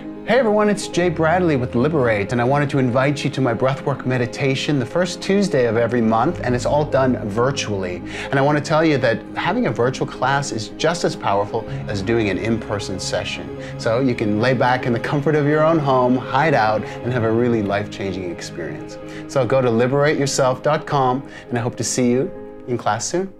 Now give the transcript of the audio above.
Hey everyone, it's Jay Bradley with Liberate, and I wanted to invite you to my breathwork meditation the first Tuesday of every month, and it's all done virtually. And I want to tell you that having a virtual class is just as powerful as doing an in person session. So you can lay back in the comfort of your own home, hide out, and have a really life changing experience. So go to liberateyourself.com, and I hope to see you in class soon.